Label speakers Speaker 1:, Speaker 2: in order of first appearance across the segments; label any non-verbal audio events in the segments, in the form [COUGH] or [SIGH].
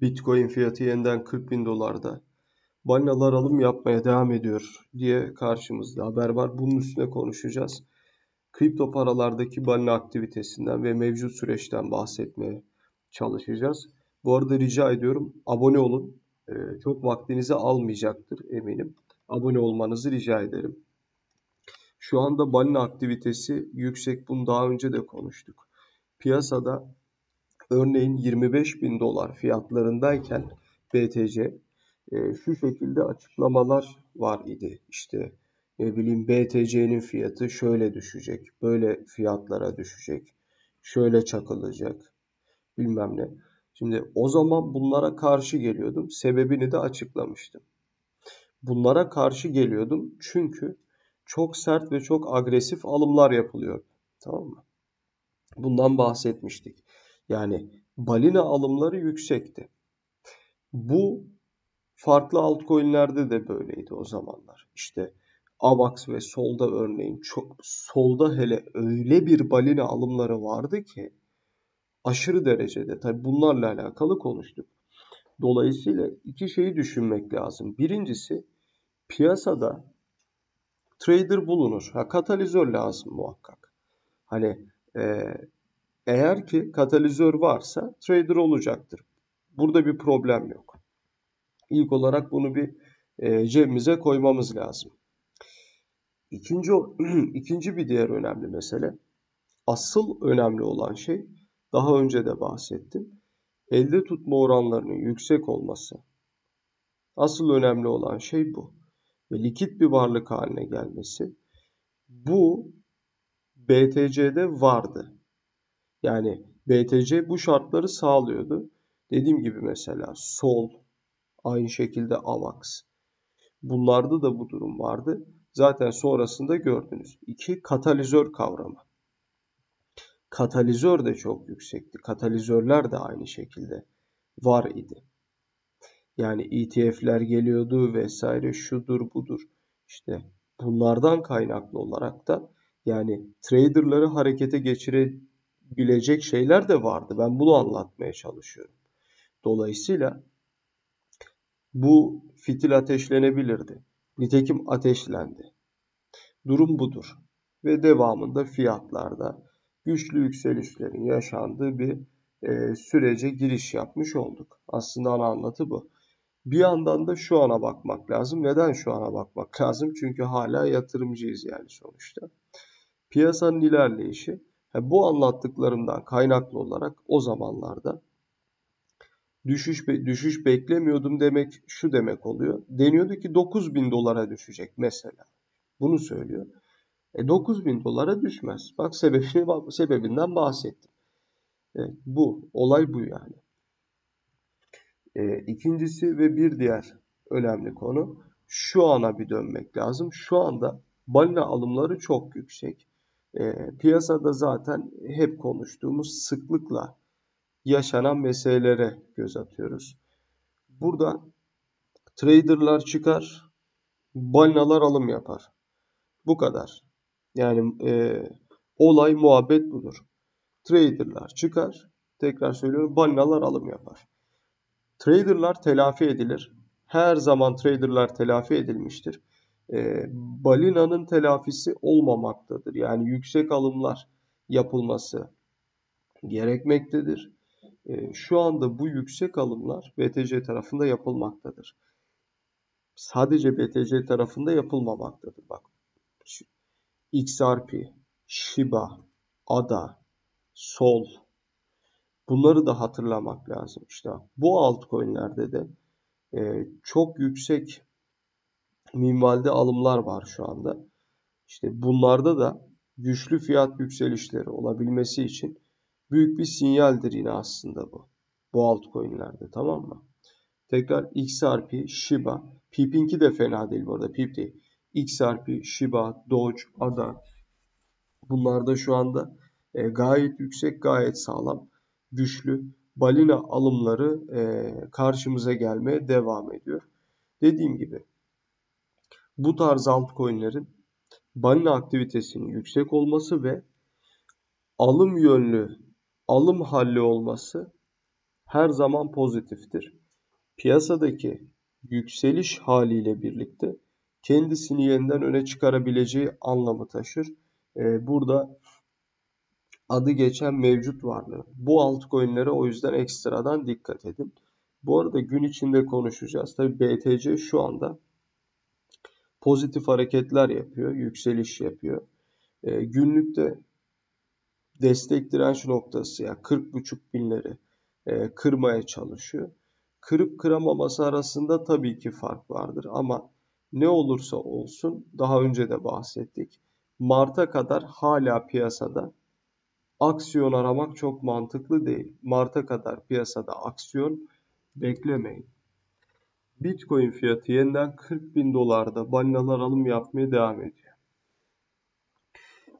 Speaker 1: Bitcoin fiyatı yeniden 40 bin dolarda. Balinalar alım yapmaya devam ediyor diye karşımızda haber var. Bunun üstüne konuşacağız. Kripto paralardaki balina aktivitesinden ve mevcut süreçten bahsetmeye çalışacağız. Bu arada rica ediyorum abone olun. Ee, çok vaktinizi almayacaktır eminim. Abone olmanızı rica ederim. Şu anda balina aktivitesi yüksek. Bunu daha önce de konuştuk. Piyasada örneğin 25 bin dolar fiyatlarındayken BTC e, şu şekilde açıklamalar var idi. İşte ne bileyim BTC'nin fiyatı şöyle düşecek, böyle fiyatlara düşecek, şöyle çakılacak bilmem ne. Şimdi o zaman bunlara karşı geliyordum. Sebebini de açıklamıştım. Bunlara karşı geliyordum çünkü çok sert ve çok agresif alımlar yapılıyor. Tamam mı? Bundan bahsetmiştik. Yani balina alımları yüksekti. Bu farklı altcoin'lerde de böyleydi o zamanlar. İşte AVAX ve Sol'da örneğin çok Sol'da hele öyle bir balina alımları vardı ki aşırı derecede tabi bunlarla alakalı konuştuk. Dolayısıyla iki şeyi düşünmek lazım. Birincisi piyasada trader bulunur. Ha, katalizör lazım muhakkak. Hani e, eğer ki katalizör varsa trader olacaktır. Burada bir problem yok. İlk olarak bunu bir e, cebimize koymamız lazım. İkinci, [CLEARS THROAT] ikinci bir diğer önemli mesele, asıl önemli olan şey, daha önce de bahsettim, elde tutma oranlarının yüksek olması. Asıl önemli olan şey bu. Ve likit bir varlık haline gelmesi. Bu BTC'de vardı. Yani BTC bu şartları sağlıyordu. Dediğim gibi mesela Sol, aynı şekilde AVAX. Bunlarda da bu durum vardı. Zaten sonrasında gördünüz. İki, katalizör kavramı. Katalizör de çok yüksekti. Katalizörler de aynı şekilde var idi. Yani ETF'ler geliyordu vesaire şudur budur. İşte bunlardan kaynaklı olarak da yani traderları harekete geçirebilecek şeyler de vardı. Ben bunu anlatmaya çalışıyorum. Dolayısıyla bu fitil ateşlenebilirdi. Nitekim ateşlendi. Durum budur. Ve devamında fiyatlarda güçlü yükselişlerin yaşandığı bir e, sürece giriş yapmış olduk. Aslında ana anlatı bu. Bir yandan da şu ana bakmak lazım. Neden şu ana bakmak lazım? Çünkü hala yatırımcıyız yani sonuçta. Piyasanın ilerleyişi bu anlattıklarımdan kaynaklı olarak o zamanlarda düşüş düşüş beklemiyordum demek şu demek oluyor. Deniyordu ki 9 bin dolara düşecek mesela. Bunu söylüyor. E 9 bin dolara düşmez. Bak sebebini, [LAUGHS] sebebinden bahsettim. Evet, bu. Olay bu yani. E, ikincisi ve bir diğer önemli konu şu ana bir dönmek lazım. Şu anda balina alımları çok yüksek. E, piyasada zaten hep konuştuğumuz sıklıkla yaşanan meselelere göz atıyoruz. Burada traderlar çıkar, balinalar alım yapar. Bu kadar. Yani e, olay muhabbet budur. Traderlar çıkar, tekrar söylüyorum balinalar alım yapar. Traderlar telafi edilir. Her zaman traderlar telafi edilmiştir. E, balinanın telafisi olmamaktadır. Yani yüksek alımlar yapılması gerekmektedir. Ee, şu anda bu yüksek alımlar BTC tarafında yapılmaktadır. Sadece BTC tarafında yapılmamaktadır. Bak XRP, Shiba, ADA, Sol bunları da hatırlamak lazım. İşte bu altcoin'lerde de e, çok yüksek minvalde alımlar var şu anda. İşte bunlarda da güçlü fiyat yükselişleri olabilmesi için büyük bir sinyaldir yine aslında bu. Bu altcoin'lerde tamam mı? Tekrar XRP, Shiba, Pip'inki de fena değil bu arada. Pip değil. XRP, Shiba, Doge, ADA. Bunlar da şu anda e, gayet yüksek, gayet sağlam, güçlü balina alımları e, karşımıza gelmeye devam ediyor. Dediğim gibi bu tarz altcoin'lerin balina aktivitesinin yüksek olması ve alım yönlü alım halli olması her zaman pozitiftir. Piyasadaki yükseliş haliyle birlikte kendisini yeniden öne çıkarabileceği anlamı taşır. Ee, burada adı geçen mevcut varlığı. Bu altcoin'lere o yüzden ekstradan dikkat edin. Bu arada gün içinde konuşacağız. Tabi BTC şu anda pozitif hareketler yapıyor, yükseliş yapıyor. E, günlükte destek direnç noktası ya yani 40.5 binleri e, kırmaya çalışıyor. Kırıp kıramaması arasında tabii ki fark vardır ama ne olursa olsun daha önce de bahsettik. Mart'a kadar hala piyasada aksiyon aramak çok mantıklı değil. Mart'a kadar piyasada aksiyon beklemeyin. Bitcoin fiyatı yeniden 40 bin dolarda balinalar alım yapmaya devam ediyor.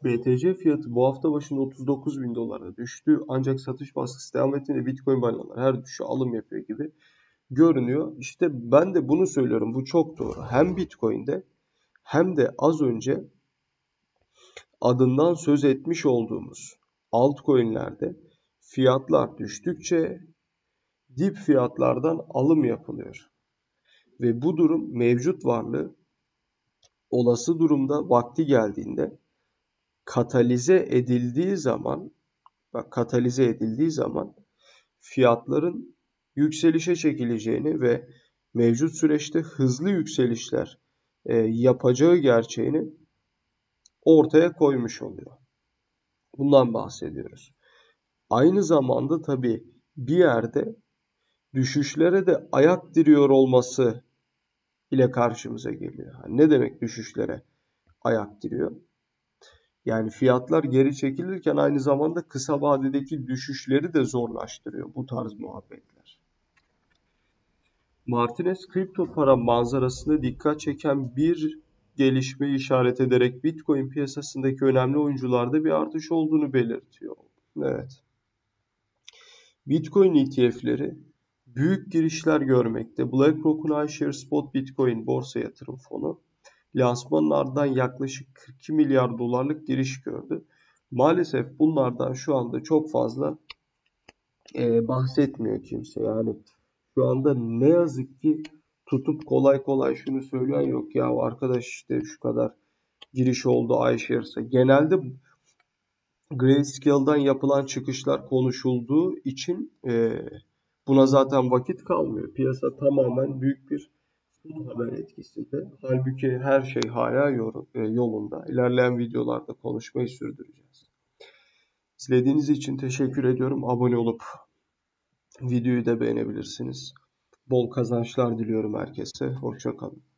Speaker 1: BTC fiyatı bu hafta başında 39 bin dolara düştü. Ancak satış baskısı devam ettiğinde Bitcoin balinalar her düşüşe alım yapıyor gibi görünüyor. İşte ben de bunu söylüyorum. Bu çok doğru. Hem Bitcoin'de hem de az önce adından söz etmiş olduğumuz altcoin'lerde fiyatlar düştükçe dip fiyatlardan alım yapılıyor. Ve bu durum mevcut varlığı olası durumda vakti geldiğinde katalize edildiği zaman bak katalize edildiği zaman fiyatların yükselişe çekileceğini ve mevcut süreçte hızlı yükselişler e, yapacağı gerçeğini ortaya koymuş oluyor. Bundan bahsediyoruz. Aynı zamanda tabii bir yerde düşüşlere de ayak diriyor olması ile karşımıza geliyor. Ne demek düşüşlere ayak diriyor? Yani fiyatlar geri çekilirken aynı zamanda kısa vadedeki düşüşleri de zorlaştırıyor bu tarz muhabbetler. Martinez kripto para manzarasında dikkat çeken bir gelişmeyi işaret ederek Bitcoin piyasasındaki önemli oyuncularda bir artış olduğunu belirtiyor. Evet. Bitcoin ETF'leri büyük girişler görmekte. BlackRock'un iShares Spot Bitcoin borsa yatırım fonu lansmanın ardından yaklaşık 42 milyar dolarlık giriş gördü. Maalesef bunlardan şu anda çok fazla e, bahsetmiyor kimse. Yani şu anda ne yazık ki tutup kolay kolay şunu söyleyen yok ya arkadaş işte şu kadar giriş oldu iShares'a. Genelde Grayscale'dan yapılan çıkışlar konuşulduğu için e, buna zaten vakit kalmıyor. Piyasa tamamen büyük bir haber etkisinde. Halbuki her şey hala e, yolunda. İlerleyen videolarda konuşmayı sürdüreceğiz. İzlediğiniz için teşekkür ediyorum. Abone olup videoyu da beğenebilirsiniz. Bol kazançlar diliyorum herkese. Hoşçakalın.